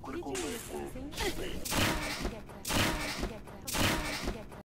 What do the world get there? Did